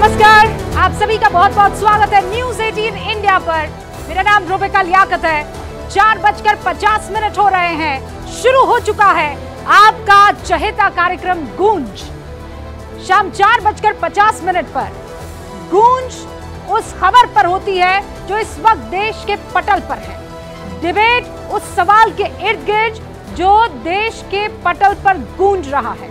नमस्कार, आप सभी का बहुत बहुत स्वागत है न्यूज़ 18 इंडिया पर। मेरा नाम रूबिका लियाकत है। चार बजकर पचास मिनट हो रहे हैं। शुरू हो चुका है आपका चहेता कार्यक्रम गूंज। शाम चार बजकर पचास मिनट पर। गूंज उस खबर पर होती है जो इस वक्त देश के पटल पर है। डिबेट उस सवाल के इर्द गिर्द जो देश के पटल पर गूंज रहा है।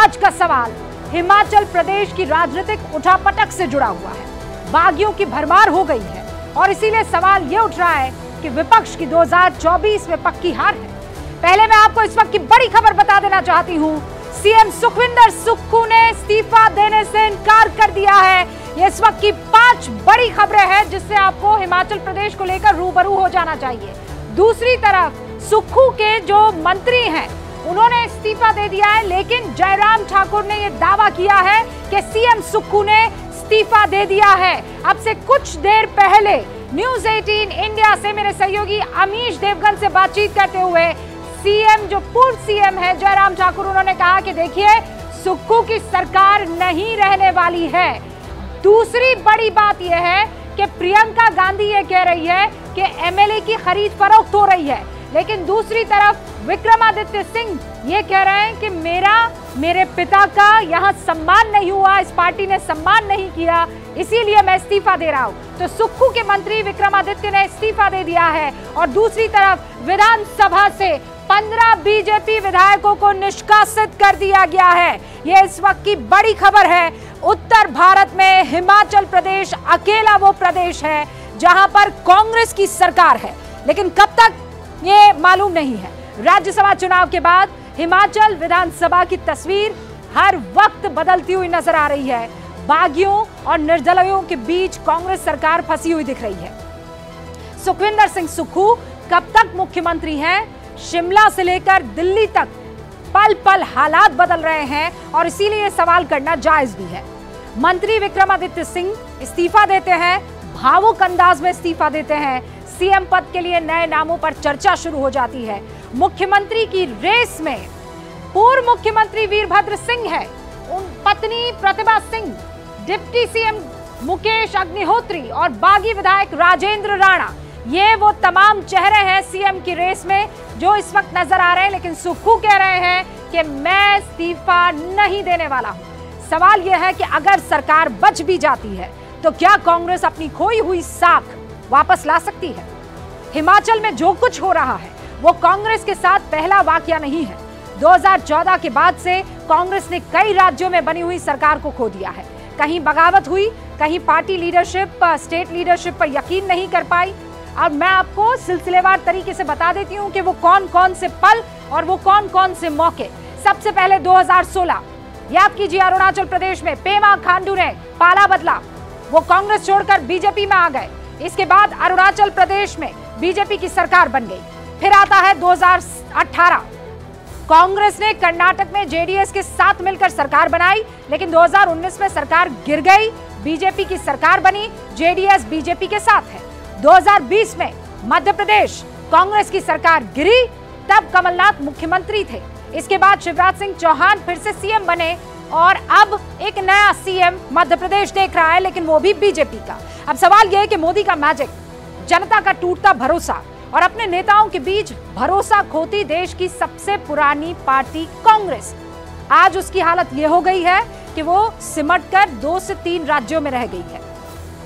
आज का सवाल हिमाचल प्रदेश की राजनीतिक उठापटक से जुड़ा हुआ है। बागियों की भरमार हो गई है और इसीलिए सवाल ये उठ रहा है कि विपक्ष की 2024 में पक्की हार है। पहले मैं आपको इस वक्त की बड़ी खबर बता देना चाहती हूँ। सीएम सुखविंदर सुक्खू ने इस्तीफा देने से इनकार कर दिया है। ये इस वक्त की पाँच बड़ी खबरें हैं जिससे आपको हिमाचल प्रदेश को लेकर रूबरू हो जाना चाहिए। दूसरी तरफ़ सुक्खू के जो मंत्री हैं उन्होंने इस्तीफा दे दिया है, लेकिन जयराम ठाकुर ने यह दावा किया है कि सीएम सुक्खू ने इस्तीफा दे दिया है। अब से कुछ देर पहले न्यूज़ 18 इंडिया से मेरे सहयोगी अमीश देवगन से बातचीत करते हुए सीएम, जो पूर्व सीएम है, जयराम ठाकुर, उन्होंने कहा कि देखिए, सुक्खू की सरकार नहीं रहने वाली है। दूसरी बड़ी बात यह है कि प्रियंका गांधी ये कह रही है कि एमएलए की खरीद फरोख्त हो रही है। लेकिन दूसरी तरफ़ विक्रमादित्य सिंह ये कह रहे हैं कि मेरा, मेरे पिता का यहाँ सम्मान नहीं हुआ, इस पार्टी ने सम्मान नहीं किया, इसीलिए मैं इस्तीफा दे रहा हूँ। तो सुक्खू के मंत्री विक्रमादित्य ने इस्तीफा दे दिया है और दूसरी तरफ़ विधानसभा से पंद्रह बीजेपी विधायकों को निष्कासित कर दिया गया है। ये इस वक्त की बड़ी खबर है। उत्तर भारत में हिमाचल प्रदेश अकेला वो प्रदेश है जहाँ पर कांग्रेस की सरकार है। लेकिन कब तक ये मालूम नहीं है। राज्यसभा चुनाव के बाद हिमाचल विधानसभा की तस्वीर हर वक्त बदलती हुई नज़र आ रही है। बागियों और निर्दलियों के बीच कांग्रेस सरकार फंसी हुई दिख रही है। सुखविंदर सिंह सुक्खू कब तक मुख्यमंत्री हैं? शिमला से लेकर दिल्ली तक पल पल हालात बदल रहे हैं और इसीलिए सवाल करना जायज़ भी है। मंत्री विक्रमादित्य सिंह इस्तीफा देते हैं, भावुक अंदाज में इस्तीफा देते हैं। सीएम पद के लिए नए नामों पर चर्चा शुरू हो जाती है। मुख्यमंत्री की रेस में पूर्व मुख्यमंत्री वीरभद्र सिंह है। उन पत्नी प्रतिभा सिंह, डिप्टी सीएम मुकेश अग्निहोत्री और बागी विधायक राजेंद्र राणा, ये वो तमाम चेहरे हैं सीएम की रेस में जो इस वक्त नज़र आ रहे हैं, लेकिन सुक्खू कह रहे हैं कि मैं इस्तीफा नहीं देने वाला हूँ। सवाल यह है कि अगर सरकार बच भी जाती है तो क्या कांग्रेस अपनी खोई हुई साख वापस ला सकती है। हिमाचल में जो कुछ हो रहा है, वो कांग्रेस के साथ पहला वाकया नहीं है। 2014 के बाद से कांग्रेस ने कई राज्यों में बनी हुई सरकार को खो दिया है। कहीं बगावत हुई, कहीं पार्टी लीडरशिप स्टेट लीडरशिप पर यकीन नहीं कर पाई। अब मैं आपको सिलसिलेवार तरीके से बता देती हूँ कि वो कौन कौन से पल और वो कौन कौन से मौके। सबसे पहले 2016 याद कीजिए अरुणाचल प्रदेश में पेमा खांडू ने पाला बदला। वो कांग्रेस छोड़कर बीजेपी में आ गए। इसके बाद अरुणाचल प्रदेश में बीजेपी की सरकार बन गई। फिर आता है 2018 कांग्रेस ने कर्नाटक में जेडीएस के साथ मिलकर सरकार बनाई, लेकिन 2019 में सरकार गिर गई। बीजेपी की सरकार बनी, जेडीएस बीजेपी के साथ है। 2020 में मध्य प्रदेश कांग्रेस की सरकार गिरी, तब कमलनाथ मुख्यमंत्री थे। इसके बाद शिवराज सिंह चौहान फिर से सीएम बने और अब एक नया सीएम मध्य प्रदेश देख रहा है, लेकिन वो भी बीजेपी का। अब सवाल यह है कि मोदी का मैजिक जनता का टूटता भरोसा और अपने नेताओं के बीच भरोसा खोती देश की सबसे पुरानी पार्टी कांग्रेस। आज उसकी हालत यह हो गई है कि वो सिमट कर दो से तीन राज्यों में रह गई है।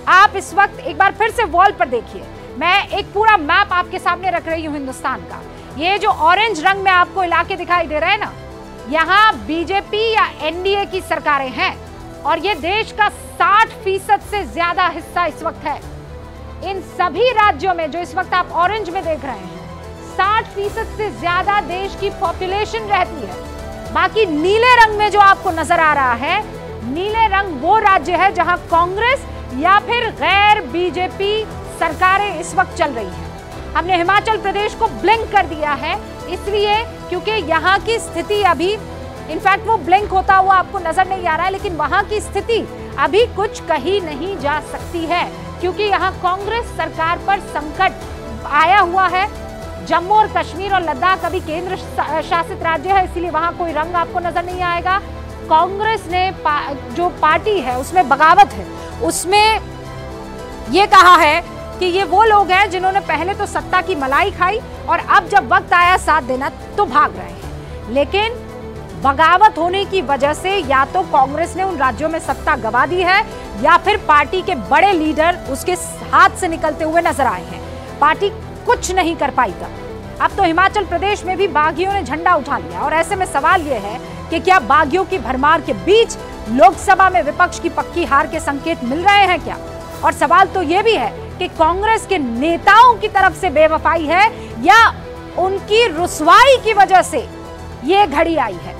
आप इस वक्त एक बार फिर से वॉल पर देखिए। मैं एक पूरा मैप आपके सामने रख रही हूँ हिंदुस्तान का। ये जो ऑरेंज रंग में आपको इलाके दिखाई दे रहे हैं ना यहाँ बीजेपी या एनडीए की सरकारें हैं और ये देश का 60 फ़ीसद से ज़्यादा हिस्सा इस वक्त है। इन सभी राज्यों में जो इस वक्त आप ऑरेंज में देख रहे हैं 60 फ़ीसद से ज़्यादा देश की पॉपुलेशन रहती है। बाकी नीले रंग में जो आपको नज़र आ रहा है, नीले रंग वो राज्य है जहाँ कांग्रेस या फिर गैर बीजेपी सरकारें इस वक्त चल रही हैं। हमने हिमाचल प्रदेश को ब्लिंक कर दिया है इसलिए क्योंकि यहाँ की स्थिति अभी इनफैक्ट वो ब्लिंक होता हुआ आपको नज़र नहीं आ रहा है लेकिन वहाँ की स्थिति अभी कुछ कही नहीं जा सकती है क्योंकि यहाँ कांग्रेस सरकार पर संकट आया हुआ है। जम्मू और कश्मीर और लद्दाख अभी केंद्र शासित राज्य है इसीलिए वहाँ कोई रंग आपको नज़र नहीं आएगा। कांग्रेस ने पा, जो पार्टी है उसमें बगावत है उसमें ये कहा है कि ये वो लोग हैं जिन्होंने पहले तो सत्ता की मलाई खाई और अब जब वक्त आया साथ देना तो भाग रहे हैं। लेकिन बगावत होने की वजह से या तो कांग्रेस ने उन राज्यों में सत्ता गवा दी है या फिर पार्टी के बड़े लीडर उसके हाथ से निकलते हुए नज़र आए हैं। पार्टी कुछ नहीं कर पाई तब। अब तो हिमाचल प्रदेश में भी बागियों ने झंडा उठा लिया और ऐसे में सवाल यह है कि क्या बागियों की भरमार के बीच लोकसभा में विपक्ष की पक्की हार के संकेत मिल रहे हैं क्या? और सवाल तो यह भी है कि कांग्रेस के नेताओं की तरफ़ से बेवफाई है या उनकी रुसवाई की वजह से ये घड़ी आई है।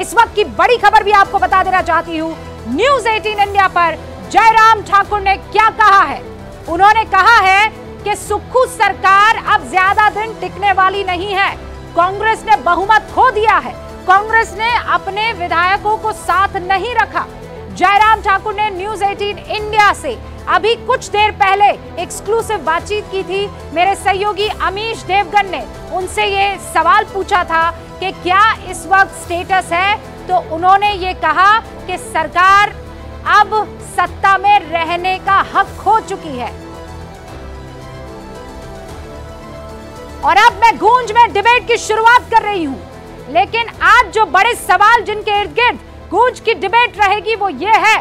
इस वक्त की बड़ी खबर भी आपको बता देना चाहती हूँ। न्यूज़ 18 इंडिया पर जयराम ठाकुर ने क्या कहा है? उन्होंने कहा है कि सुखू सरकार अब ज़्यादा दिन टिकने वाली नहीं है। कांग्रेस ने बहुमत खो दिया है। कांग्रेस ने अपने विधायकों को साथ नहीं रखा। जयराम ठाकुर ने न्यूज़ 18 इंडिया से अभी कुछ देर पहले एक्सक्लूसिव बातचीत की थी मेरे सहयोगी अमीश देवगन ने। उनसे ये सवाल पूछा था कि क्या इस वक्त स्टेटस है? तो उन्होंने ये कहा कि सरकार अब सत्ता में रहने का हक खो चुकी है। और अब मैं गूंज में डिबेट की शुरुआत कर रही हूँ। लेकिन आज जो बड़े सवाल जिनके इर्द गिर्द गूंज की डिबेट रहेगी वो ये है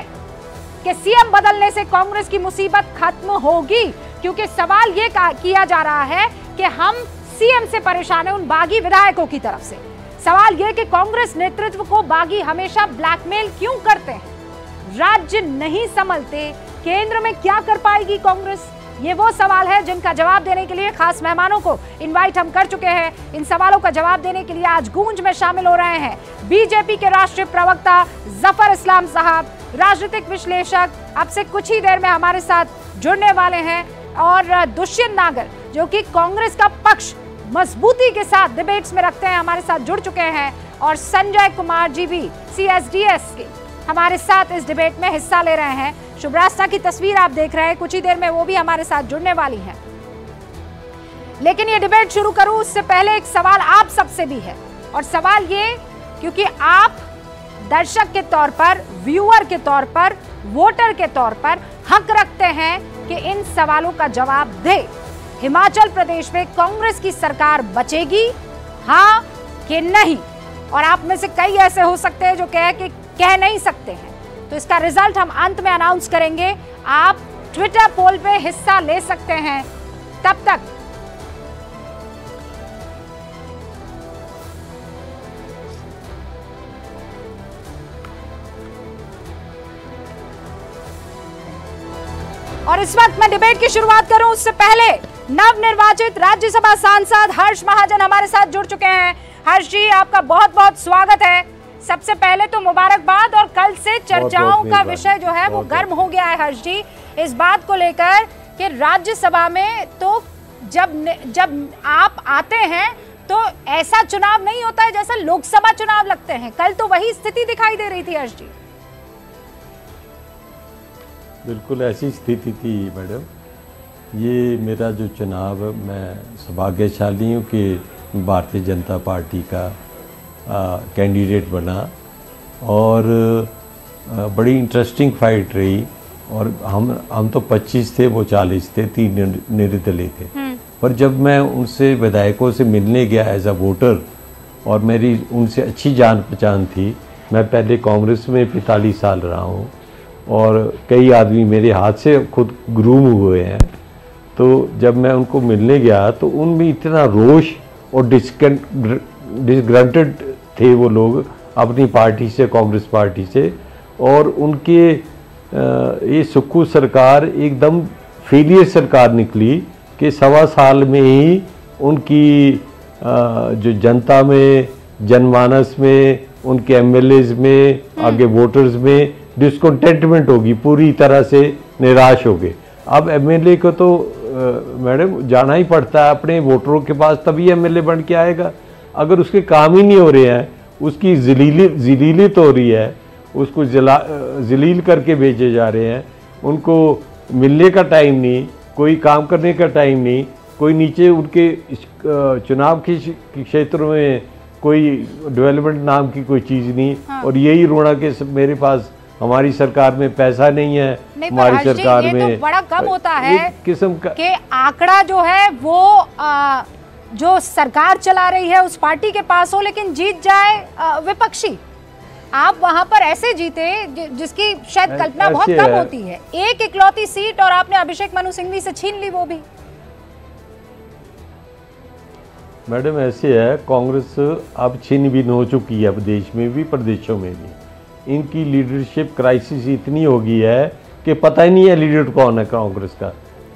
कि सीएम बदलने से कांग्रेस की मुसीबत खत्म होगी, क्योंकि सवाल ये किया जा रहा है कि हम सीएम से परेशान है उन बागी विधायकों की तरफ़ से। सवाल यह कि कांग्रेस नेतृत्व को बागी हमेशा ब्लैकमेल क्यों करते हैं? राज्य नहीं संभलते, केंद्र में क्या कर पाएगी कांग्रेस? ये वो सवाल है जिनका जवाब देने के लिए खास मेहमानों को इनवाइट हम कर चुके हैं। इन सवालों का जवाब देने के लिए आज गूंज में शामिल हो रहे हैं। बीजेपी के राष्ट्रीय प्रवक्ता ज़फ़र इस्लाम साहब। राजनीतिक विश्लेषक अब से कुछ ही देर में हमारे साथ जुड़ने वाले हैं और दुष्यंत नागर, जो कि कांग्रेस का पक्ष मजबूती के साथ डिबेट्स में रखते हैं, हमारे साथ जुड़ चुके हैं और संजय कुमार जी भी के हमारे साथ इस डिबेट में हिस्सा ले रहे हैं। शुभरास्ता की तस्वीर आप देख रहे हैं, कुछ ही देर में वो भी हमारे साथ जुड़ने वाली हैं। लेकिन ये डिबेट शुरू करूँ, उससे पहले एक सवाल आप सबसे भी है। और सवाल ये, क्योंकि आप दर्शक के तौर पर, व्यूअर के तौर पर, वोटर के तौर पर हक रखते हैं कि इन सवालों का जवाब दे। हिमाचल प्रदेश में कांग्रेस की सरकार बचेगी? हाँ कि नहीं? और आप में से कई ऐसे हो सकते हैं जो कह के, कह नहीं सकते हैं। तो इसका रिज़ल्ट हम अंत में अनाउंस करेंगे। आप ट्विटर पोल पे हिस्सा ले सकते हैं। तब तक और इस वक्त मैं डिबेट की शुरुआत करूँ उससे पहले नव निर्वाचित राज्यसभा सांसद हर्ष महाजन हमारे साथ जुड़ चुके हैं। हर्ष जी आपका बहुत बहुत स्वागत है। सबसे पहले तो मुबारकबाद और कल से चर्चाओं का विषय जो है वो गर्म हो गया है हर्ष जी। इस बात को लेकर कि राज्यसभा में तो जब जब आप आते हैं तो ऐसा चुनाव नहीं होता है जैसा लोकसभा चुनाव लगते हैं। कल तो वही स्थिति दिखाई दे रही थी हर्ष जी। बिल्कुल ऐसी स्थिति थी मैडम ये मेरा जो चुनाव मैं सौभाग्यशाली हूँ कि भारतीय जनता पार्टी का कैंडिडेट बना और आ, बड़ी इंटरेस्टिंग फाइट रही और हम हम तो 25 थे वो 40 थे तीन निर्दलीय थे हम्म। पर जब मैं उनसे विधायकों से मिलने गया एज अ वोटर और मेरी उनसे अच्छी जान पहचान थी मैं पहले कांग्रेस में पैंतालीस साल रहा हूँ और कई आदमी मेरे हाथ से खुद ग्रूम हुए हैं। तो जब मैं उनको मिलने गया तो उनमें इतना रोष और डिसग्रंटेड थे वो लोग अपनी पार्टी से कांग्रेस पार्टी से। और उनके ये सुक्खू सरकार एकदम फेलियर सरकार निकली कि सवा साल में ही उनकी जो जनता में जनमानस में उनके एमएलएज में आगे वोटर्स में डिसकंटेंटमेंट होगी पूरी तरह से निराश हो गए अब एमएलए को तो मैडम जाना ही पड़ता है अपने वोटरों के पास तभी एमएलए बन के आएगा अगर उसके काम ही नहीं हो रहे हैं उसकी जलीली जलीलित हो रही है उसको जला जलील करके भेजे जा रहे हैं उनको मिलने का टाइम नहीं कोई काम करने का टाइम नहीं कोई नीचे उनके चुनाव के क्षेत्र में कोई डेवलपमेंट नाम की कोई चीज़ नहीं हाँ। और यही रोना के मेरे पास हमारी सरकार में पैसा नहीं है नहीं हमारी सरकार ये में तो बड़ा कम होता है किस्म का कि आंकड़ा जो है वो आ, जो सरकार चला रही है उस पार्टी के पास हो लेकिन जीत जाए आ, विपक्षी। आप वहाँ पर ऐसे जीते जि- जिसकी शायद कल्पना बहुत कम होती है। एक इकलौती सीट और आपने अभिषेक मनु सिंघवी से छीन ली वो भी। मैडम ऐसे है कांग्रेस अब छिन्न भिन्न हो चुकी है अब देश में भी प्रदेशों में भी। इनकी लीडरशिप क्राइसिस इतनी हो गई है कि पता ही नहीं है लीडर कौन है कांग्रेस का।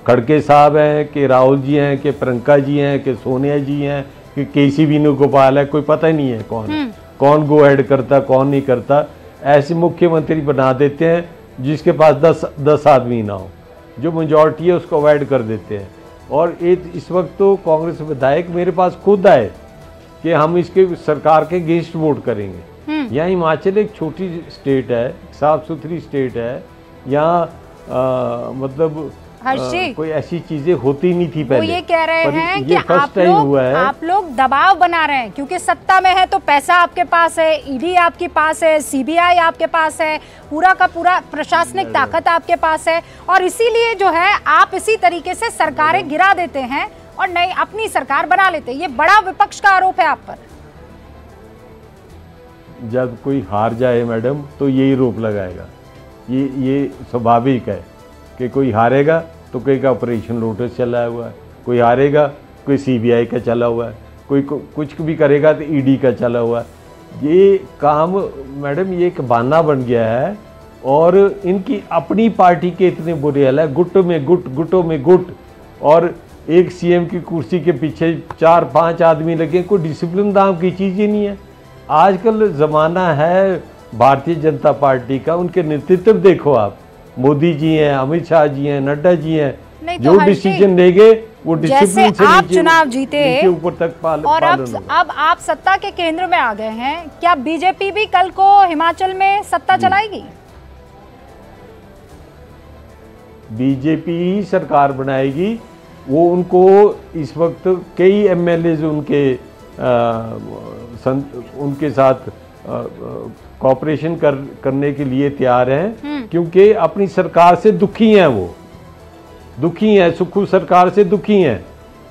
खड़के साहब हैं कि राहुल जी हैं कि प्रियंका जी हैं कि सोनिया जी हैं कि के सी वेणुगोपाल है कोई पता ही नहीं है कौन है। कौन गो हेड करता कौन नहीं करता। ऐसे मुख्यमंत्री बना देते हैं जिसके पास दस दस आदमी ना हो। जो मेजोरिटी है उसको अवॉइड कर देते हैं। और एक इस वक्त तो कांग्रेस विधायक मेरे पास खुद आए कि हम इसके सरकार के अगेंस्ट वोट करेंगे। यहाँ हिमाचल एक छोटी स्टेट है साफ़ सुथरी स्टेट है। यहाँ मतलब जी, कोई ऐसी चीज़ें होती नहीं थी पहले। वो ये कह रहे हैं कि आप लोग हुआ है। आप लोग दबाव बना रहे हैं क्योंकि सत्ता में है तो पैसा आपके पास है ईडी आपके पास है सीबीआई आपके पास है पूरा का पूरा प्रशासनिक ताकत आपके पास है। और इसीलिए जो है आप इसी तरीके से सरकारें गिरा देते हैं और नई अपनी सरकार बना लेते हैं। ये बड़ा विपक्ष का आरोप है आप पर। जब कोई हार जाए मैडम तो यही रोप लगाएगा। ये ये स्वाभाविक है कि कोई हारेगा तो कोई का ऑपरेशन लोटस चला हुआ है, कोई हारेगा, कोई सीबीआई का चला हुआ है, कोई कुछ भी करेगा तो ईडी का चला हुआ है। ये काम, मैडम, ये एक बहाना बन गया है और इनकी अपनी पार्टी के इतने बुरे हाल है। गुट में गुट, गुटों में गुट। और एक सीएम की कुर्सी के पीछे चार, पाँच आदमी लगे कोई डिसिप्लिन नाम की चीज़ ही नहीं है। आजकल ज़माना है भारतीय जनता पार्टी का उनके नेतृत्व देखो आप। मोदी जी हैं अमित शाह जी हैं नड्डा जी हैं तो जो डिसीज़न लेंगे वो जैसे से आप चुनाव जीते ऊपर तक पाल, और अब अब आप सत्ता के केंद्र में आ गए हैं क्या बीजेपी भी कल को हिमाचल में सत्ता चलाएगी? बीजेपी ही सरकार बनाएगी वो उनको इस वक्त कई एमएलए उनके आ, सं, उनके साथ कॉपरेशन कर करने के लिए तैयार हैं क्योंकि अपनी सरकार से दुखी हैं वो। दुखी हैं सुखू सरकार से दुखी हैं।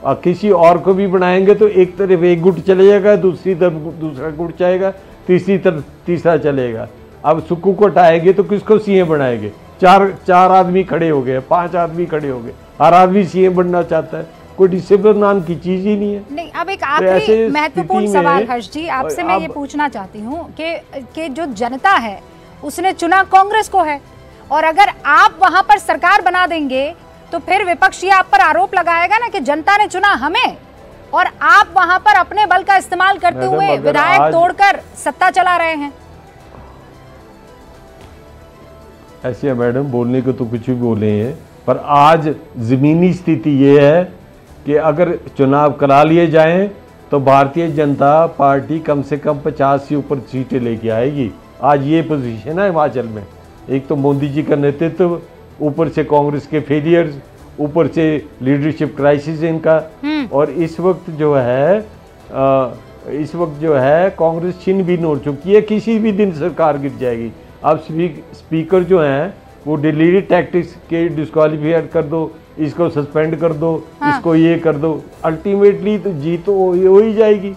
और किसी और को भी बनाएँगे तो एक तरफ़ एक गुट चले जाएगा दूसरी तरफ़ दूसरा गुट जाएगा तीसरी तरफ़ तीसरा चलेगा। अब सुक्कू को हटाएँगे तो किसको सीएम बनाएँगे? चार चार आदमी खड़े हो गए पाँच आदमी खड़े हो गए। हर आदमी सीएम बनना चाहता है। कोई डिसिप्लिन नाम की चीज़ ही नहीं है। नहीं अब एक तो आखिरी महत्वपूर्ण सवाल हर्ष जी आपसे मैं ये पूछना चाहती हूँ कि कि जो जनता है उसने चुना कांग्रेस को है। और अगर आप वहाँ पर सरकार बना देंगे तो फिर विपक्ष ये आप पर आरोप लगाएगा ना कि जनता ने चुना हमें। और आप वहाँ पर अपने बल का इस्तेमाल करते हुए विधायक आज- तोड़कर सत्ता चला रहे हैं। ऐसे मैडम बोलने को तो कुछ भी बोले हैं पर आज ज़मीनी स्थिति ये है कि अगर चुनाव करा लिए जाएँ तो भारतीय जनता पार्टी कम से कम 50 से ऊपर सीटें लेके आएगी। आज ये पोजीशन है हिमाचल में। एक तो मोदी जी का नेतृत्व ऊपर से कांग्रेस के फेलियर्स ऊपर से लीडरशिप क्राइसिस इनका। और इस वक्त जो है अ, इस वक्त जो है कांग्रेस छिन भी हो चुकी है किसी भी दिन सरकार गिर जाएगी। अब स्पीक, स्पीकर जो हैं वो डिलीवरी टैक्टिक्स के डिस्कालीफाइड कर दो। इसको सस्पेंड कर दो हाँ। इसको ये कर दो। अल्टीमेटली तो जीत तो हो ही- जाएगी।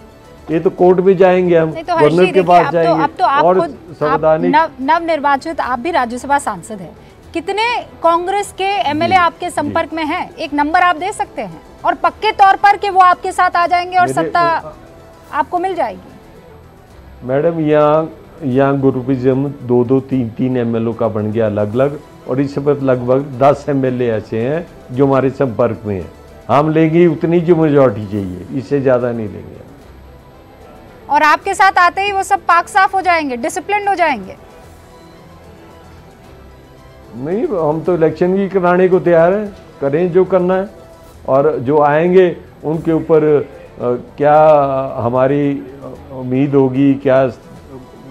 ये तो कोर्ट में जाएँगे हम तो गवर्नर के पास अब तो जाएँगे अब तो आप और संवैधानिक नव नव निर्वाचित आप भी राज्यसभा सांसद हैं। कितने कांग्रेस के एमएलए आपके संपर्क में हैं? एक नंबर आप दे सकते हैं। और पक्के तौर पर कि वो आपके साथ आ जाएँगे और सत्ता आपको मिल जाएगी। मैडम यहाँ यहाँ ग्रुपिज्म दो दो तीन तीन एम का बन गया अलग अलग और इस वक्त लगभग दस एम ऐसे हैं जो हमारे संपर्क में है। हम लेंगे उतनी जो मेजोरिटी चाहिए इससे ज़्यादा नहीं लेंगे। और आपके साथ आते ही वो सब पाक साफ़ हो जाएँगे डिसिप्लिन हो जाएँगे। नहीं हम तो इलेक्शन भी कराने को तैयार हैं करें जो करना है। और जो आएँगे उनके ऊपर क्या हमारी उम्मीद होगी क्या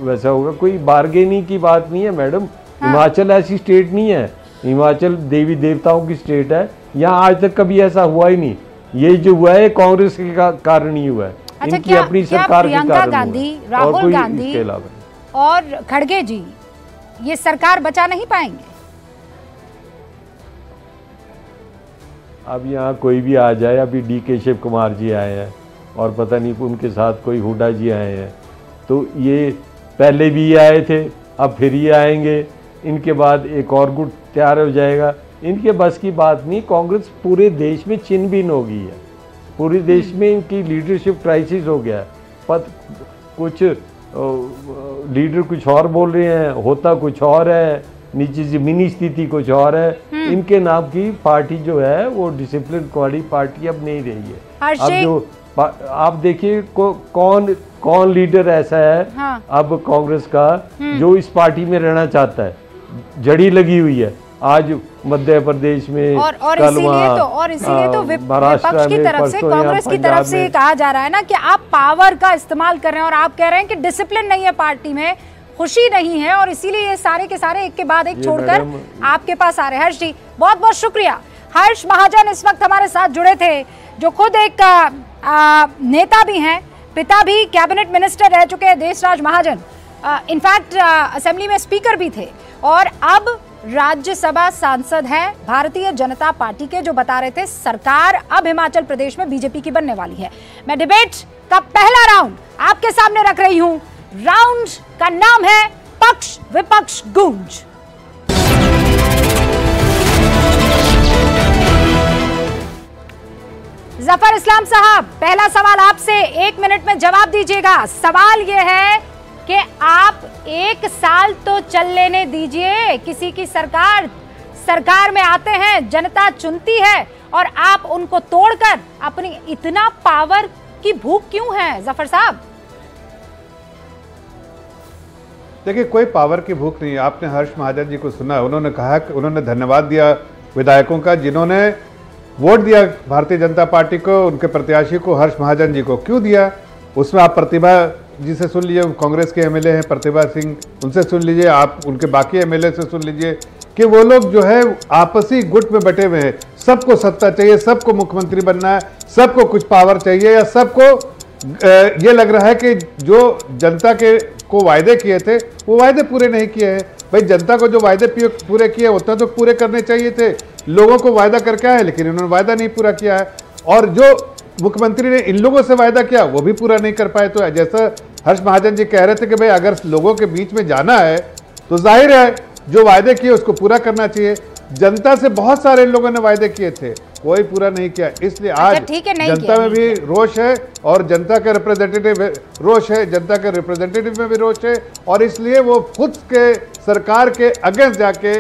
वैसा होगा? कोई बार्गेनिंग की बात नहीं है मैडम। हिमाचल हाँ। ऐसी स्टेट नहीं है। हिमाचल देवी देवताओं की स्टेट है। यहाँ आज तक कभी ऐसा हुआ ही नहीं। ये जो हुआ है कांग्रेस के का- कारण ही हुआ है। अच्छा, इनकी क्या- अपनी क्या सरकार के प्रियंका कारण गांधी, और राहुल गांधी, और खड़गे जी ये सरकार बचा नहीं पाएँगे? अब यहाँ कोई भी आ जाए अभी डी के शिव कुमार जी आए हैं और पता नहीं उनके साथ कोई हुडा जी आए हैं। तो ये पहले भी आए थे अब फिर ये आएँगे। इनके बाद एक और गुट तैयार हो जाएगा। इनके बस की बात नहीं कांग्रेस पूरे देश में छिनभिन हो गई है। पूरे देश में इनकी लीडरशिप क्राइसिस हो गया है। पत कुछ लीडर कुछ और बोल रहे हैं होता कुछ और है नीचे जमीनी स्थिति कुछ और है। इनके नाम की पार्टी जो है वो डिसिप्लिन वाली पार्टी अब नहीं रही है। अब जो आप देखिए को, कौन कौन लीडर ऐसा है हाँ। अब कांग्रेस का जो इस पार्टी में रहना चाहता है। जड़ी लगी हुई है। आज मध्य प्रदेश में और और इसीलिए तो और इसीलिए तो विप- विपक्ष की तरफ़ से कांग्रेस की तरफ़ से ये कहा जा रहा है ना कि आप पावर का इस्तेमाल कर रहे हैं और आप कह रहे हैं कि डिसिप्लिन नहीं है पार्टी में खुशी नहीं है और इसीलिए ये सारे के सारे एक के बाद एक छोड़कर आपके पास आ रहे हैं। हर्ष जी बहुत बहुत शुक्रिया। हर्ष महाजन इस वक्त हमारे साथ जुड़े थे जो खुद एक आ, नेता भी हैं पिता भी कैबिनेट मिनिस्टर रह चुके हैं Deshraj Mahajan. In fact assembly में स्पीकर भी थे। और अब राज्यसभा सांसद हैं भारतीय जनता पार्टी के, जो बता रहे थे सरकार अब हिमाचल प्रदेश में बीजेपी की बनने वाली है। मैं डिबेट का पहला राउंड आपके सामने रख रही हूँ। राउंड का नाम है पक्ष विपक्ष गूंज। ज़फ़र इस्लाम साहब, पहला सवाल आपसे, एक मिनट में जवाब दीजिएगा। सवाल यह है कि आप एक साल तो चल लेने दीजिए। किसी की सरकार सरकार में आते हैं, जनता चुनती है और आप उनको तोड़कर अपनी इतना पावर की भूख क्यों है, ज़फ़र साहब? देखिए, कोई पावर की भूख नहीं। आपने हर्ष महाजन जी को सुना, उन्होंने कहा कि उन्होंने धन्यवाद दिया विधायकों का, जिन्होंने वोट दिया भारतीय जनता पार्टी को, उनके प्रत्याशी को, हर्ष महाजन जी को। क्यों दिया? उसमें आप प्रतिभा जी से सुन लीजिए, कांग्रेस के एमएलए हैं प्रतिभा सिंह, उनसे सुन लीजिए, आप उनके बाकी एमएलए से सुन लीजिए कि वो लोग जो है, आपसी गुट में बटे हुए हैं। सबको सत्ता चाहिए, सबको मुख्यमंत्री बनना है, सबको कुछ पावर चाहिए या सबको ये लग रहा है कि जो जनता के, को वायदे किए थे, वो वायदे पूरे नहीं किए हैं। भाई, जनता को जो वायदे पूरे किए, उतना तो पूरे करने चाहिए थे। लोगों को वायदा करके आए, लेकिन इन्होंने वायदा नहीं पूरा किया है। और जो मुख्यमंत्री ने इन लोगों से वायदा किया वो भी पूरा नहीं कर पाए। तो जैसा हर्ष महाजन जी कह रहे थे कि भाई अगर लोगों के बीच में जाना है तो ज़ाहिर है जो वायदे किए उसको पूरा करना चाहिए। जनता से बहुत सारे लोगों ने वायदे किए थे कोई पूरा नहीं किया। इसलिए आज है, नहीं जनता में भी रोष है और जनता के रिप्रेजेंटेटिव रोष है जनता के रिप्रेजेंटेटिव में भी रोष है और इसलिए वो खुद के सरकार के अगेंस्ट जाके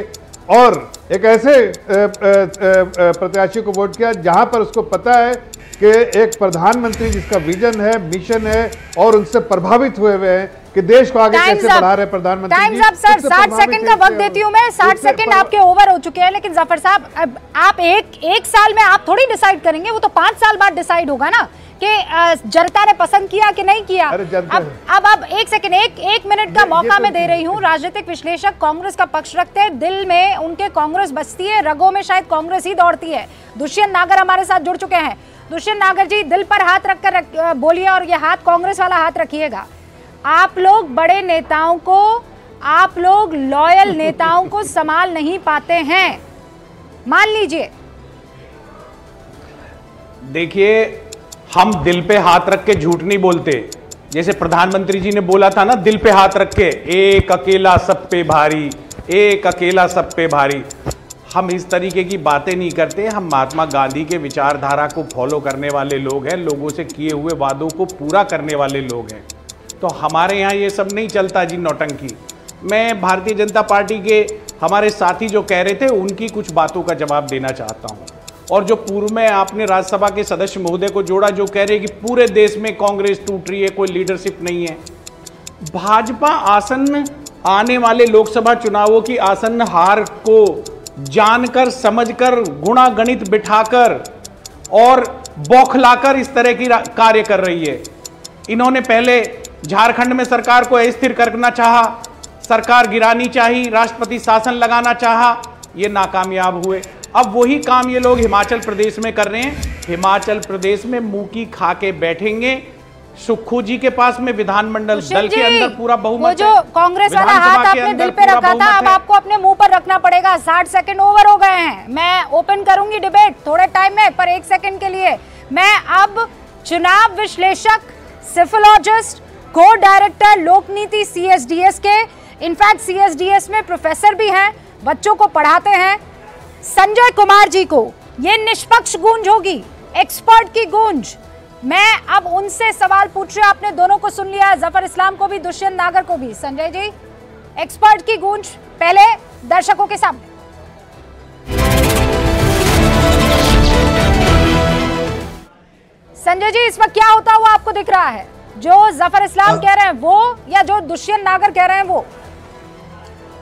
और एक ऐसे प्रत्याशी को वोट किया जहाँ पर उसको पता है कि एक प्रधानमंत्री जिसका विजन है मिशन है और उनसे प्रभावित हुए हुए हैं कि देश को आगे कैसे बढ़ा रहे प्रधानमंत्री टाइम्स अप सर उससे 60 सेकंड का वक्त देती हूँ मैं। 60 उससे सेकंड आपके ओवर हो चुके हैं लेकिन ज़फ़र साहब आप एक एक साल में आप थोड़ी डिसाइड करेंगे वो तो पाँच साल बाद डिसाइड होगा ना। कि जनता ने पसंद किया कि नहीं किया? अब अब अब एक सेकंड एक एक मिनट का मौका तो- मैं दे रही हूँ। राजनीतिक विश्लेषक कांग्रेस का पक्ष रखते हैं। दिल में उनके कांग्रेस बसती है रगों में शायद कांग्रेस ही दौड़ती है। दुष्यंत नागर हमारे साथ जुड़ चुके हैं। दुष्यंत नागर जी दिल पर हाथ रखकर रख, बोलिए और ये हाथ कांग्रेस वाला हाथ रखिएगा। आप लोग बड़े नेताओं को आप लोग लॉयल नेताओं को संभाल नहीं पाते हैं। मान लीजिए। देखिए हम दिल पे हाथ रख के झूठ नहीं बोलते। जैसे प्रधानमंत्री जी ने बोला था ना, दिल पे हाथ रख के, एक अकेला सब पे भारी, एक अकेला सब पे भारी। हम इस तरीके की बातें नहीं करते, हम महात्मा गांधी के विचारधारा को फॉलो करने वाले लोग हैं, लोगों से किए हुए वादों को पूरा करने वाले लोग हैं। तो हमारे यहाँ ये सब नहीं चलता जी नौटंकी। मैं भारतीय जनता पार्टी के हमारे साथी जो कह रहे थे, उनकी कुछ बातों का जवाब देना चाहता हूँ। और जो पूर्व में आपने राज्यसभा के सदस्य महोदय को जोड़ा, जो कह रहे कि पूरे देश में कांग्रेस टूट रही है, कोई लीडरशिप नहीं है। भाजपा आसन्न आने वाले लोकसभा चुनावों की आसन्न हार को जानकर, समझकर गुणा गणित बिठाकर और बौखलाकर इस तरह की कार्य कर रही है। इन्होंने पहले झारखंड में सरकार को अस्थिर करना चाहा, सरकार गिरानी चाहिए राष्ट्रपति शासन लगाना चाहा, ये नाकामयाब हुए। अब वही काम ये लोग हिमाचल प्रदेश में कर रहे हैं। हिमाचल प्रदेश में मुँह की खा के बैठेंगे। सुक्खू जी के पास में विधानमंडल दल के अंदर पूरा बहुमत जो कांग्रेस वाला हाथ आपने दिल पे रखा था अब आपको अपने मुँह पर रखना पड़ेगा। साठ सेकंड ओवर हो गए हैं। मैं ओपन करूँगी डिबेट थोड़े टाइम में पर एक सेकंड के लिए। मैं अब चुनाव विश्लेषक सिफोलॉजिस्ट को डायरेक्टर लोकनीति सीएसडीएस के इनफैक्ट सीएसडीएस में प्रोफेसर भी हैं बच्चों को पढ़ाते हैं। संजय कुमार जी को। ये निष्पक्ष गूंज होगी एक्सपर्ट की गूंज। मैं अब उनसे सवाल पूछ रही हूँ आपने दोनों को सुन लिया ज़फ़र इस्लाम को भी दुष्यंत नागर को भी। संजय जी एक्सपर्ट की गूंज पहले दर्शकों के सामने। संजय जी इस वक्त क्या होता हुआ आपको दिख रहा है? जो ज़फ़र इस्लाम कह रहे हैं वो या जो दुष्यंत नागर कह रहे हैं वो?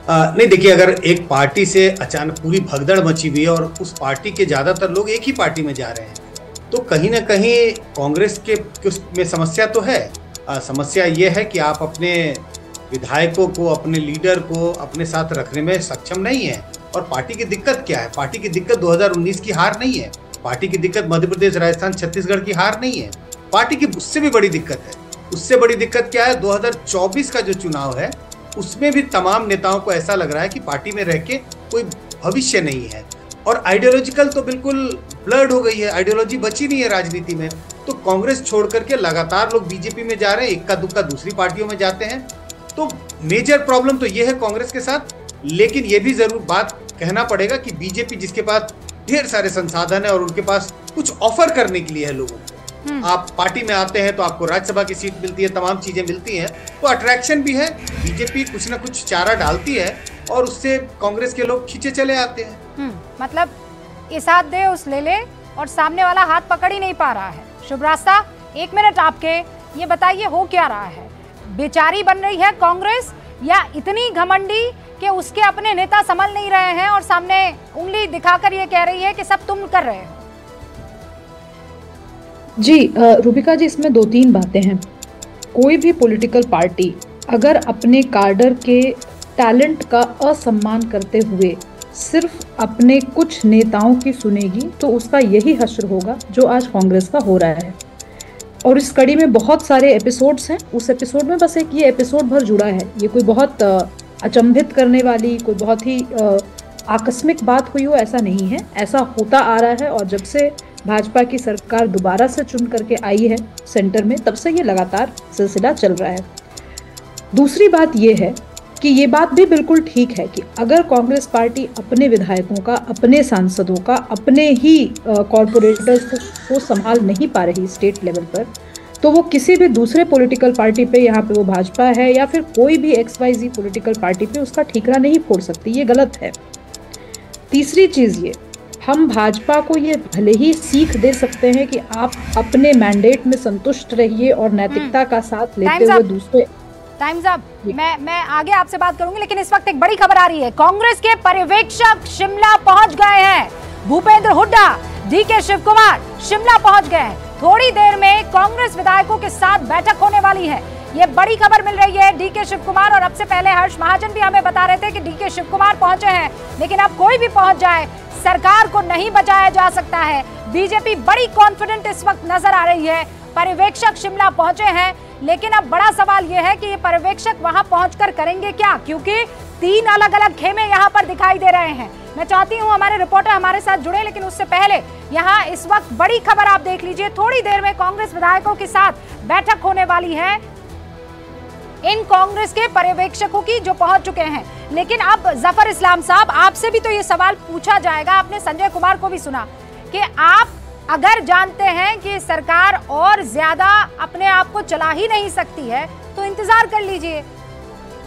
नहीं देखिए अगर एक पार्टी से अचानक पूरी भगदड़ मची हुई है और उस पार्टी के ज़्यादातर लोग एक ही पार्टी में जा रहे हैं तो कहीं ना कहीं कांग्रेस के में समस्या तो है? आ, समस्या ये है कि आप अपने विधायकों को अपने लीडर को अपने साथ रखने में सक्षम नहीं है। और पार्टी की दिक्कत क्या है? पार्टी की दिक्कत 2019 की हार नहीं है। पार्टी की दिक्कत मध्य प्रदेश राजस्थान छत्तीसगढ़ की हार नहीं है। पार्टी की उससे भी बड़ी दिक्कत है। उससे बड़ी दिक्कत क्या है? 2024 का जो चुनाव है उसमें भी तमाम नेताओं को ऐसा लग रहा है कि पार्टी में रह के कोई भविष्य नहीं है। और आइडियोलॉजिकल तो बिल्कुल ब्लर्ड हो गई है। आइडियोलॉजी बची नहीं है राजनीति में। तो कांग्रेस छोड़ करके लगातार लोग बीजेपी में जा रहे हैं इक्का दुक्का दूसरी पार्टियों में जाते हैं। तो मेजर प्रॉब्लम तो ये है कांग्रेस के साथ। लेकिन ये भी ज़रूर बात कहना पड़ेगा कि बीजेपी जिसके पास ढेर सारे संसाधन है और उनके पास कुछ ऑफ़र करने के लिए है लोगों को। आप पार्टी में आते हैं तो आपको राज्यसभा की सीट मिलती है तमाम चीज़ें मिलती हैं। तो अट्रैक्शन भी है बीजेपी कुछ ना कुछ चारा डालती है और उससे कांग्रेस के लोग खींचे चले आते हैं। हम्म, मतलब इस हाथ दे उस ले ले और सामने वाला हाथ पकड़ ही नहीं पा रहा है। शुभ रास्ता एक मिनट आपके ये बताइए हो क्या रहा है? बेचारी बन रही है कांग्रेस या इतनी घमंडी कि उसके अपने नेता संभल नहीं रहे हैं और सामने उंगली दिखाकर ये कह रही है कि सब तुम कर रहे हो? जी रूबिका जी, इसमें दो तीन बातें हैं। कोई भी पॉलिटिकल पार्टी अगर अपने कार्डर के टैलेंट का असम्मान करते हुए सिर्फ़ अपने कुछ नेताओं की सुनेगी तो उसका यही हश्र होगा जो आज कांग्रेस का हो रहा है। और इस कड़ी में बहुत सारे एपिसोड्स हैं। उस एपिसोड में बस एक ये एपिसोड भर जुड़ा है। ये कोई बहुत अचंभित करने वाली, कोई बहुत ही आकस्मिक बात हुई हो, ऐसा नहीं है। ऐसा होता आ रहा है और जब से भाजपा की सरकार दोबारा से चुन करके आई है सेंटर में तब से ये लगातार सिलसिला चल रहा है। दूसरी बात ये है कि ये बात भी बिल्कुल ठीक है कि अगर कांग्रेस पार्टी अपने विधायकों का अपने सांसदों का अपने ही कॉरपोरेटर्स को, को संभाल नहीं पा रही स्टेट लेवल पर तो वो किसी भी दूसरे पॉलिटिकल पार्टी पे यहाँ पे वो भाजपा है या फिर कोई भी X Y Z political party पे उसका ठीकरा नहीं फोड़ सकती ये गलत है। तीसरी चीज़ ये हम भाजपा को ये भले ही सीख दे सकते हैं कि आप अपने मैंडेट में संतुष्ट रहिए और नैतिकता का साथ लेते हुए दूसरे टाइम्स अप मैं मैं आगे आपसे बात करूँगी लेकिन इस वक्त एक बड़ी खबर आ रही है। कांग्रेस के पर्यवेक्षक शिमला पहुँच गए हैं। भूपेंद्र हुड्डा डी के शिव कुमार शिमला पहुँच गए हैं। थोड़ी देर में कांग्रेस विधायकों के साथ बैठक होने वाली है। ये बड़ी खबर मिल रही है डी के शिव कुमार और अब से पहले हर्ष महाजन भी हमें बता रहे थे कि डी के शिव कुमार पहुँचे हैं लेकिन अब कोई भी पहुँच जाए सरकार को नहीं बचाया जा सकता है। बीजेपी बड़ी कॉन्फिडेंट इस वक्त नज़र आ रही है। पर्यवेक्षक शिमला पहुँचे हैं, लेकिन अब बड़ा सवाल यह है कि ये पर्यवेक्षक वहाँ पहुंचकर करेंगे क्या? क्योंकि तीन अलग अलग खेमे यहाँ पर दिखाई दे रहे हैं। मैं चाहती हूँ हमारे रिपोर्टर हमारे साथ जुड़े, लेकिन उससे पहले यहाँ इस वक्त बड़ी खबर आप देख लीजिए। थोड़ी देर में कांग्रेस विधायकों के साथ बैठक होने वाली है। इन कांग्रेस के पर्यवेक्षकों की जो पहुँच चुके हैं। लेकिन अब ज़फ़र इस्लाम साहब, आपसे भी तो ये सवाल पूछा जाएगा। आपने संजय कुमार को भी सुना कि आप अगर जानते हैं कि सरकार और ज़्यादा अपने आप को चला ही नहीं सकती है तो इंतज़ार कर लीजिए।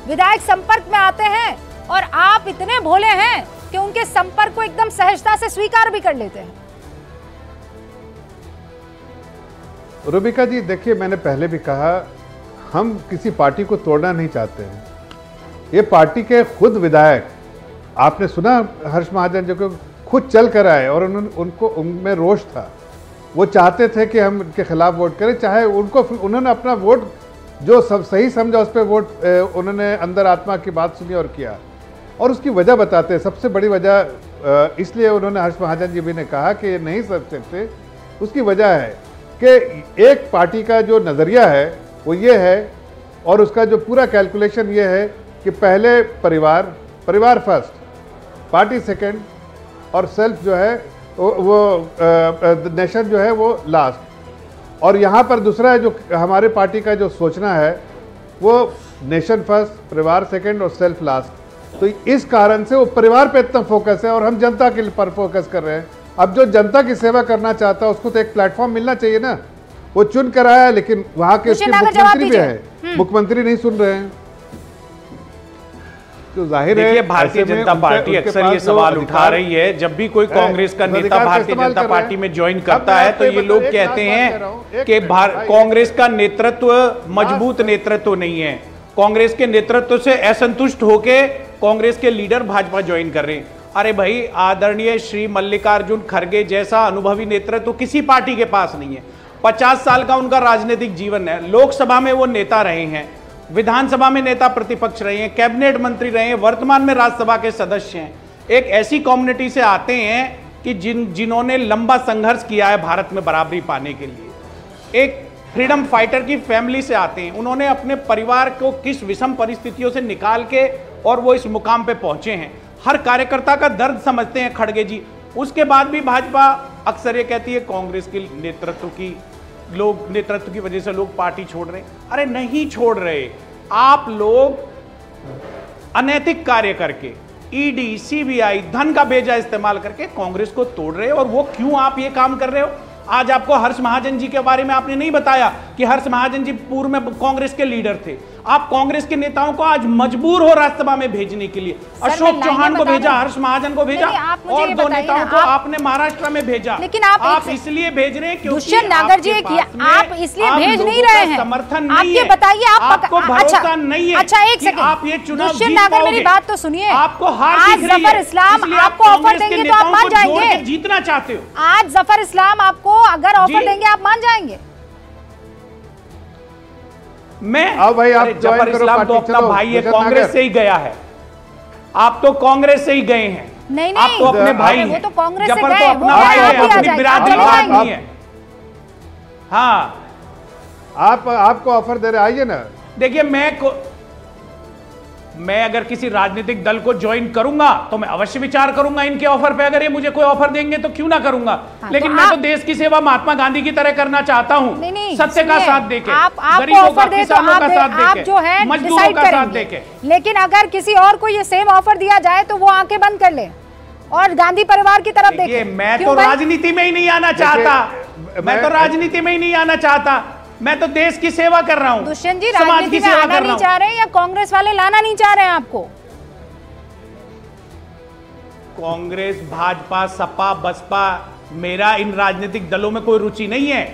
विधायक संपर्क में आते हैं और आप इतने भोले हैं कि उनके संपर्क को एकदम सहजता से स्वीकार भी कर लेते हैं। रूबिका जी, देखिए, मैंने पहले भी कहा हम किसी पार्टी को तोड़ना नहीं चाहते हैं। ये पार्टी के खुद विधायक, आपने सुना हर्ष महाजन जो कि खुद चल कर आए और उन्होंने, उनको, उनमें रोष था। वो चाहते थे कि हम उनके खिलाफ वोट करें, चाहे उनको उन्होंने अपना वोट, जो सब सही समझा उस पर वोट उन्होंने अंदर आत्मा की बात सुनी और किया। और उसकी वजह बताते हैं सबसे बड़ी वजह इसलिए उन्होंने हर्ष महाजन जी भी ने कहा कि ये नहीं कर सकते। उसकी वजह है कि एक पार्टी का जो नज़रिया है वो ये है और उसका जो पूरा कैलकुलेशन ये है कि पहले परिवार परिवार फ़र्स्ट पार्टी सेकंड और सेल्फ जो है वो, नेशन जो है वो लास्ट और यहाँ पर दूसरा है जो हमारे पार्टी का जो सोचना है वो नेशन फ़र्स्ट परिवार सेकंड और सेल्फ लास्ट तो इस कारण से वो परिवार पे इतना फोकस है और हम जनता के पर फोकस कर रहे हैं. अब जो जनता की सेवा करना चाहता है उसको तो एक प्लेटफॉर्म मिलना चाहिए ना? वो चुन कर आया लेकिन वहाँ के उसके मुख्यमंत्री भी है। मुख्यमंत्री नहीं सुन रहे हैं। तो ज़ाहिर है देखिए भारतीय जनता पार्टी अक्सर ये सवाल उठा रही है। जब भी कोई कांग्रेस का नेता भारतीय जनता पार्टी में ज्वाइन करता है तो ये लोग कहते हूँ, हैं कि कांग्रेस का नेतृत्व मज़बूत नेतृत्व नहीं है। कांग्रेस के नेतृत्व से असंतुष्ट होके कांग्रेस के लीडर भाजपा ज्वाइन कर रहे हैं। अरे भाई आदरणीय श्री मल्लिकार्जुन खड़गे जैसा अनुभवी नेतृत्व किसी पार्टी के पास नहीं है। पचास साल का उनका राजनीतिक जीवन है। लोकसभा में वो नेता रहे हैं, विधानसभा में नेता प्रतिपक्ष रहे हैं, कैबिनेट मंत्री रहे हैं, वर्तमान में राज्यसभा के सदस्य हैं। एक ऐसी कम्युनिटी से आते हैं कि जिन, जिन्होंने लंबा संघर्ष किया है भारत में बराबरी पाने के लिए। एक फ्रीडम फाइटर की फैमिली से आते हैं। उन्होंने अपने परिवार को किस विषम परिस्थितियों से निकाल के और वो इस मुकाम पे पहुँचे हैं। हर कार्यकर्ता का दर्द समझते हैं खड़गे जी। उसके बाद भी भाजपा अक्सर ये कहती है, कांग्रेस के नेतृत्व की लोग, नेतृत्व की वजह से लोग पार्टी छोड़ रहे अरे नहीं छोड़ रहे। आप लोग अनैतिक कार्य करके ईडी सीबीआई धन का बेजा इस्तेमाल करके कांग्रेस को तोड़ रहे हो और वो क्यों आप ये काम कर रहे हो? आज आपको हर्ष महाजन जी के बारे में आपने नहीं बताया कि हर्ष महाजन जी पूर्व में कांग्रेस के लीडर थे। आप कांग्रेस के नेताओं को आज मजबूर हो राज्यसभा में भेजने के लिए। अशोक चौहान को भेजा हर्ष महाजन को भेजा और दो नेताओं को आपने महाराष्ट्र में भेजा। लेकिन आप आप इसलिए भेज रहे हैं दुष्यंत नागर जी आप इसलिए भेज नहीं रहे हैं। समर्थन आप नहीं ये बताइए आपको भरोसा अच्छा नहीं है अच्छा एक सेकंड आप ये चुनाव दुष्यंत नागर मेरी बात तो सुनिए। आपको हार आज ज़फ़र इस्लाम आपको ऑफ़र देंगे तो आप मान जाएँगे। जीतना चाहते हो। आज ज़फ़र इस्लाम आपको अगर ऑफ़र देंगे आप मान जाएँगे? मैं आओ भाई, आप ज़फ़र इस्लाम तो अपना भाई है कांग्रेस से ही गया है। आप तो कांग्रेस से ही गए हैं। नहीं नहीं आप तो अपने भाई हैं। तो कांग्रेस से ज़फ़र गए तो अपना भाई है अपनी बिरादरी का आदमी है। हाँ। आप आपको ऑफ़र दे रहे आइए ना। देखिए मैं मैं अगर किसी राजनीतिक दल को ज्वाइन करूँगा तो मैं अवश्य विचार करूँगा इनके ऑफ़र पे। अगर ये मुझे कोई ऑफ़र देंगे तो क्यों ना करूँगा? हाँ, लेकिन तो मैं आप... तो देश की सेवा महात्मा गांधी की तरह करना चाहता हूँ। सत्य का साथ देके आप आपको गरीबों का ऑफ़र दे तो किसानों आप का साथ आप देके जो है मजदूरों का साथ देके। लेकिन अगर किसी और को ये सेम ऑफ़र दिया जाए तो वो आँखें बंद कर ले और गांधी परिवार की तरफ़ देखिए देखे। मैं तो राजनीति में ही नहीं आना चाहता। मैं तो राजनीति में ही नहीं आना चाहता। मैं तो देश की सेवा कर रहा हूँ। दुष्यंत जी समाज की सेवा कर रहा नहीं चाह रहे हैं या कांग्रेस वाले लाना नहीं चाह रहे हैं आपको? कांग्रेस भाजपा सपा बसपा मेरा इन राजनीतिक दलों में कोई रुचि नहीं है।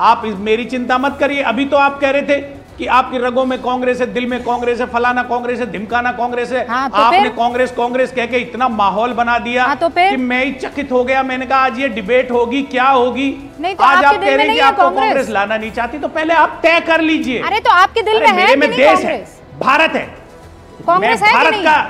आप इस मेरी चिंता मत करिए। अभी तो आप कह रहे थे कि आपकी रगों में कांग्रेस है दिल में कांग्रेस है फलाना कांग्रेस है धिमकाना कांग्रेस है। हाँ, तो आपने कांग्रेस कांग्रेस कह के इतना माहौल बना दिया हाँ, तो कि मैं ही चकित हो गया। मैंने कहा आज ये डिबेट होगी क्या होगी? नहीं, तो आज आप कह रहे हैं कि आपको कांग्रेस? लाना नहीं चाहती तो पहले आप तय कर लीजिए। अरे तो आपके दिल में देश है भारत है। कांग्रेस भारत का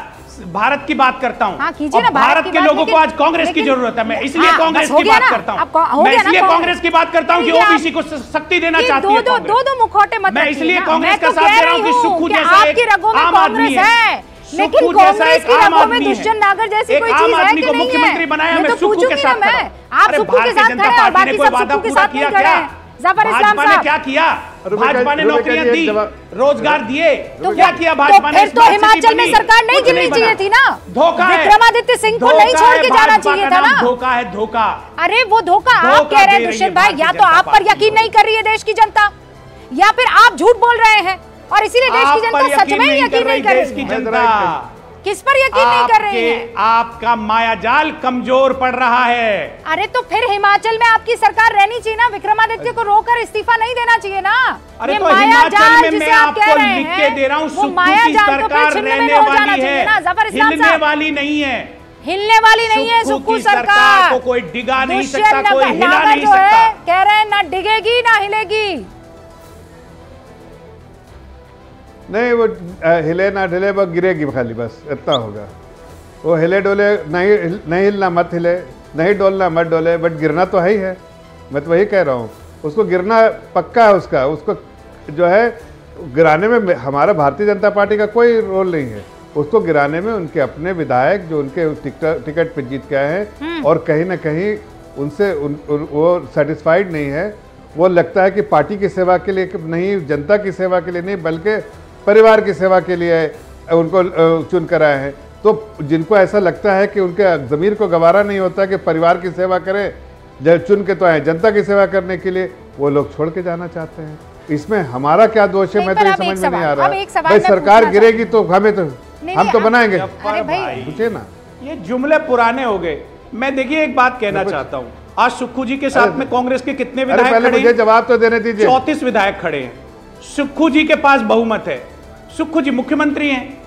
भारत की बात करता हूँ। हाँ, भारत भारत के लोगों को आज कांग्रेस की ज़रूरत है। मैं इसलिए हाँ, कांग्रेस की बात करता हूँ। मैं इसलिए कांग्रेस। की बात करता हूँ कि ओबीसी को शक्ति देना चाहती है दो दो मुखौटे मत मैं इसलिए कांग्रेस का तो साथ दे रहा हूँ कि सुक्खू जैसा एक आम आदमी है। लेकिन कांग्रेस की रगों में दुष्यंत नागर जैसी कोई चीज़ है कि नहीं मुख्यमंत्री है बनाया मैं तो पूछूँगी ना साथ मैं। आप सुक्खू के साथ खड़े हैं और बाकी सब सुक्खू के साथ नहीं किया खड़े क्या हैं। ज़फ़र इस्लाम साहब। क्या किया? भाजपा ने नौकरियाँ दी रोज़गार दिए। तो क्या किया तो भाजपा ने? तो हिमाचल में सरकार नहीं गिरनी चाहिए थी ना। धोखा है। विक्रमादित्य सिंह को नहीं छोड़ के जाना चाहिए था ना। धोखा है धोखा। अरे वो धोखा आप कह रहे हैं दुष्यंत भाई या तो आप पर यकीन नहीं कर रही है देश की जनता या फिर आप झूठ बोल रहे हैं और इसीलिए देश की जनता सच में यकीन नहीं कर देश रही की है। जनता। किस पर यकीन नहीं कर रही है? आपके आपका मायाजाल कमज़ोर पड़ रहा है। अरे तो फिर हिमाचल में आपकी सरकार रहनी चाहिए ना? विक्रमादित्य को रोकर इस्तीफा नहीं देना चाहिए ना? अरे तो मायाजाल हिमाचल में जिसे मैं आप आपको लिख के दे रहा हूँ सरकार रहने वाली है। हिलने वाली नहीं है। हिलने वाली नहीं है सुक्खू सरकार को कोई डिगा नहीं सकता, कोई हिला नहीं सकता। कह रहे हैं ना डिगेगी ना हिलेगी। नहीं वो हिले ना ढिले वो गिरेगी खाली बस इतना होगा। वो हिले डोले नहीं नहीं हिलना मत हिले नहीं डोलना मत डोले बट गिरना तो है ही है। मैं तो वही कह रहा हूँ उसको गिरना पक्का है उसका उसको जो है गिराने में हमारा भारतीय जनता पार्टी का कोई रोल नहीं है। उसको गिराने में उनके अपने विधायक जो उनके टिकट पर जीत के आए हैं और कहीं ना कहीं उनसे उन, उन, वो सेटिस्फाइड नहीं है। वो लगता है कि पार्टी की सेवा के लिए नहीं जनता की सेवा के लिए नहीं बल्कि परिवार की सेवा के लिए उनको चुन कर आए हैं। तो जिनको ऐसा लगता है कि उनके ज़मीर को गवारा नहीं होता कि परिवार की सेवा करें जब चुन के तो आए जनता की सेवा करने के लिए वो लोग छोड़ के जाना चाहते हैं। इसमें हमारा क्या दोष है मैं तो ये समझ में नहीं आ रहा। भाई सरकार गिरेगी तो हमें तो हम तो बनाएँगे। पूछे ना। ये जुमले पुराने हो गए। मैं देखिए एक बात कहना चाहता हूँ। आज सुक्खू जी के साथ में कांग्रेस के कितने विधायक खड़े हैं? जवाब तो देने दीजिए। चौतीस विधायक खड़े हैं। सुक्खू जी के पास बहुमत है। सुक्खू जी मुख्यमंत्री हैं।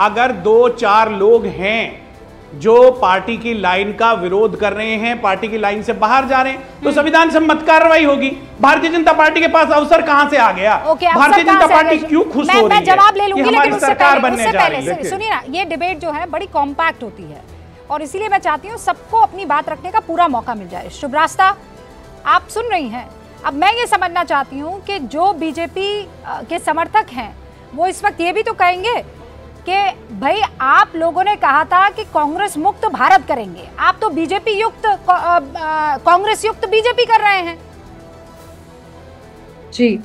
अगर दो चार लोग हैं जो पार्टी की लाइन का विरोध कर रहे हैं पार्टी की लाइन से बाहर जा रहे हैं तो हम्म। संविधान सम्मत कार्रवाई होगी। भारतीय जनता पार्टी के पास अवसर कहाँ से आ गया? भारतीय जनता पार्टी क्यों खुश हो रही है? जवाब ले लूँगी लेकिन सरकार बनने जा रही है। सुनिए ना ये डिबेट जो है बड़ी कॉम्पैक्ट होती है। और इसीलिए मैं चाहती हूँ सबको अपनी बात रखने का पूरा मौका मिल जाए। शुभ रास्ता आप सुन रही हैं। अब मैं ये समझना चाहती हूँ कि जो बीजेपी के समर्थक हैं वो इस वक्त ये भी तो कहेंगे कि भाई आप लोगों ने कहा था कि कांग्रेस मुक्त भारत करेंगे। आप तो बीजेपी युक्त कांग्रेस युक्त बीजेपी कर रहे हैं। जी।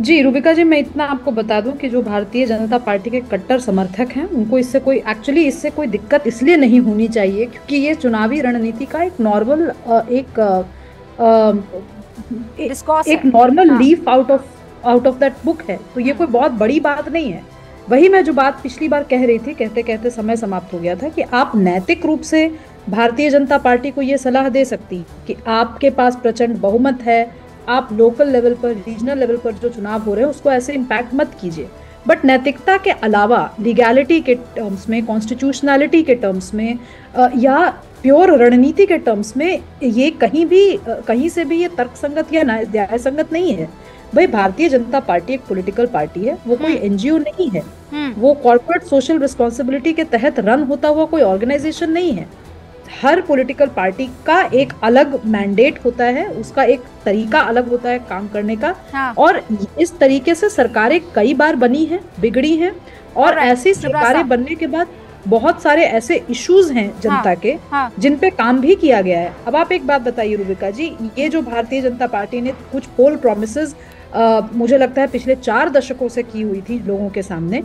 जी रूबिका जी मैं इतना आपको बता दूँ कि जो भारतीय जनता पार्टी के कट्टर समर्थक हैं उनको इससे कोई एक्चुअली इससे कोई दिक्कत इसलिए नहीं होनी चाहिए क्योंकि ये चुनावी रणनीति का एक नॉर्मल एक एक normal leaf out of out of that book है। तो ये कोई बहुत बड़ी बात नहीं है। वही मैं जो बात पिछली बार कह रही थी कहते कहते समय समाप्त हो गया था कि आप नैतिक रूप से भारतीय जनता पार्टी को ये सलाह दे सकती कि आपके पास प्रचंड बहुमत है, आप लोकल लेवल पर रीजनल लेवल पर जो चुनाव हो रहे हैं, उसको ऐसे इम्पैक्ट मत कीजिए। बट नैतिकता के अलावा लीगैलिटी के टर्म्स में कॉन्स्टिट्यूशनैलिटी के टर्म्स में या प्योर रणनीति के टर्म्स में ये कहीं भी कहीं से भी ये तर्कसंगत या न्याय संगत नहीं है। भाई भारतीय जनता पार्टी एक पॉलिटिकल पार्टी है वो कोई एनजीओ हम्म। नहीं है हम्म। वो कॉर्पोरेट सोशल रिस्पॉन्सिबिलिटी के तहत रन होता हुआ कोई ऑर्गेनाइजेशन नहीं है हर पॉलिटिकल पार्टी का एक अलग मैंडेट होता है उसका एक तरीका अलग होता है काम करने का हाँ। और इस तरीके से सरकारें कई बार बनी है बिगड़ी है और ऐसी सरकारें बनने के बाद बहुत सारे ऐसे इश्यूज़ हैं जनता हाँ, के हाँ. जिन पे काम भी किया गया है अब आप एक बात बताइए रूबिका जी ये जो भारतीय जनता पार्टी ने कुछ पोल प्रोमिस मुझे लगता है पिछले चार दशकों से की हुई थी लोगों के सामने।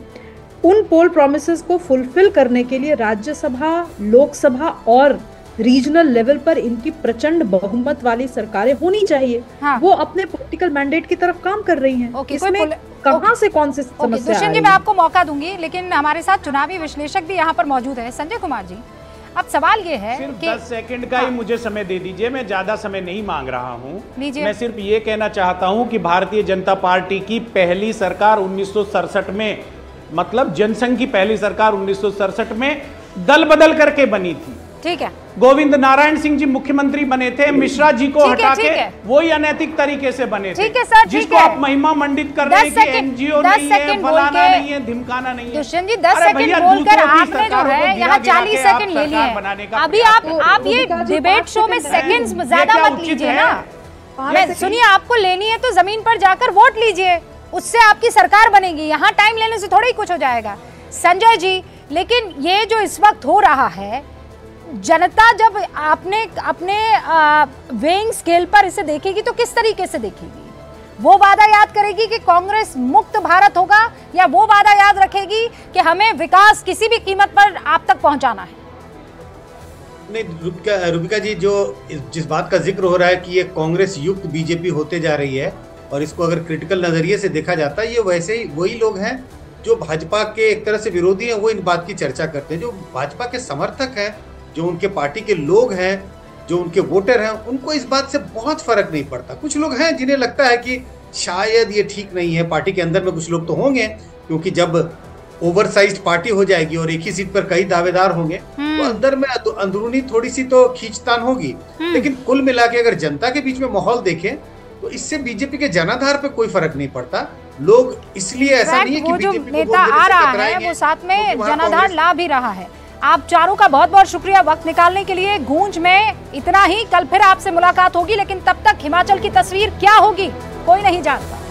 उन पोल प्रोमिस को फुलफिल करने के लिए राज्यसभा लोकसभा और रीजनल लेवल पर इनकी प्रचंड बहुमत वाली सरकारें होनी चाहिए। हाँ। वो अपने पॉलिटिकल मैंडेट की तरफ़ काम कर रही हैं। ओके, इसमें कहाँ से कौन से समस्या जी मैं आपको मौका दूँगी लेकिन हमारे साथ चुनावी विश्लेषक भी यहाँ पर मौजूद है। संजय कुमार जी। अब सवाल ये है सिर्फ़ कि 10 सेकंड का हाँ। ही। मुझे समय दे दीजिए मैं ज़्यादा समय नहीं मांग रहा हूँ। मैं सिर्फ़ ये कहना चाहता हूँ कि भारतीय जनता पार्टी की पहली सरकार उन्नीस सौ सड़सठ में मतलब जनसंघ की पहली सरकार उन्नीस सौ सड़सठ में दल बदल करके बनी थी। ठीक है। गोविंद नारायण सिंह जी मुख्यमंत्री बने थे मिश्रा जी को हटा के वो ही अनैतिक तरीके से बने थे। ठीक है सर जिसको आप महिमा मंडित कर रहे हैं कि एनजीओ नहीं है फलाना नहीं है धिमकाना नहीं है। दुष्यंत जी दस सेकंड बोलकर आपने जो है यहाँ चालीस सेकंड ले लिए। अभी आप आप ये डिबेट शो में सेकंड्स ज़्यादा मत लीजिए ना। मैं सुनिए आपको लेनी है तो ज़मीन पर जाकर वोट लीजिए। उससे आपकी सरकार बनेगी। यहाँ टाइम लेने से थोड़ा ही कुछ हो जाएगा। संजय जी लेकिन ये जो इस वक्त हो रहा है जनता जब आपने, अपने वेइंग स्केल पर इसे देखेगी तो किस तरीके से देखेगी? वो वादा याद करेगी कि कांग्रेस मुक्त भारत होगा या वो वादा याद रखेगी कि हमें विकास किसी भी कीमत पर आप तक पहुंचाना है? नहीं, रुबिका रुबिका जी, जो जिस बात का ज़िक्र हो रहा है कि ये कांग्रेस युक्त बीजेपी होते जा रही है और इसको अगर क्रिटिकल नज़रिए से देखा जाता है, ये वैसे ही वही लोग हैं जो भाजपा के एक तरह से विरोधी हैं, वो इन बात की चर्चा करते हैं। जो भाजपा के समर्थक हैं जो उनके पार्टी के लोग हैं जो उनके वोटर हैं उनको इस बात से बहुत फ़र्क नहीं पड़ता कुछ लोग हैं जिन्हें लगता है कि शायद ये ठीक नहीं है पार्टी के अंदर में कुछ लोग तो होंगे क्योंकि जब ओवरसाइज पार्टी हो जाएगी और एक ही सीट पर कई दावेदार होंगे तो हम्म। अंदर में अंदरूनी थोड़ी सी तो खींचतान होगी हम्म। लेकिन कुल मिला के अगर जनता के बीच में माहौल देखें तो इससे बीजेपी के जनाधार पे कोई फ़र्क नहीं पड़ता लोग इसलिए ऐसा नहीं है कि नेता आ रहा है वो साथ में जनाधार ला भी रहा है आप चारों का बहुत बहुत शुक्रिया वक्त निकालने के लिए। गूंज में इतना ही, कल फिर आपसे मुलाकात होगी, लेकिन तब तक हिमाचल की तस्वीर क्या होगी, कोई नहीं जानता।